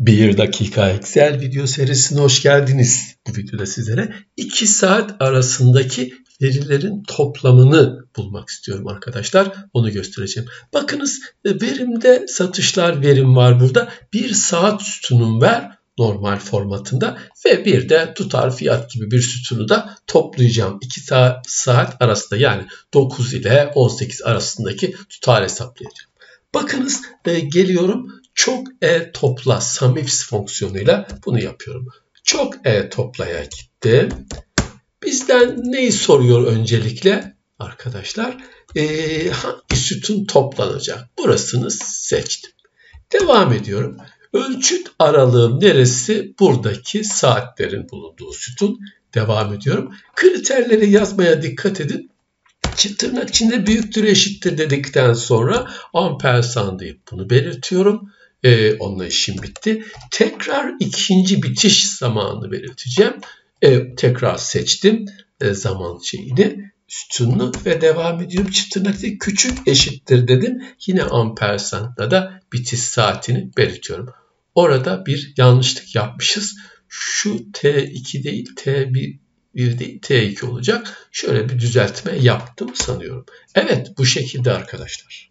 Bir dakika Excel video serisine hoş geldiniz. Bu videoda sizlere 2 saat arasındaki verilerin toplamını bulmak istiyorum arkadaşlar. Onu göstereceğim. Bakınız verimde satışlar verim var burada. 1 saat sütunum ver normal formatında ve bir de tutar fiyat gibi bir sütunu da toplayacağım. 2 saat, saat arasında yani 9 ile 18 arasındaki tutar hesaplayacağım. Bakınız e, geliyorum çok e topla sumifs fonksiyonuyla bunu yapıyorum. Çok e toplaya gittim. Bizden neyi soruyor öncelikle arkadaşlar? E, hangi sütun toplanacak? Burasını seçtim. Devam ediyorum. Ölçüt aralığım neresi? Buradaki saatlerin bulunduğu sütun. Devam ediyorum. Kriterleri yazmaya dikkat edin. Tırnak içinde büyüktür eşittir dedikten sonra ampersan deyip bunu belirtiyorum. Ee, onunla işim bitti. Tekrar ikinci bitiş zamanını belirteceğim. Ee, tekrar seçtim e, zaman şeyini sütununu ve devam ediyorum. Çift tırnakta küçük eşittir dedim. Yine ampersandla da bitiş saatini belirtiyorum. Orada bir yanlışlık yapmışız. Şu T2 değil T1 1 değil T2 olacak. Şöyle bir düzeltme yaptım sanıyorum. Evet bu şekilde arkadaşlar.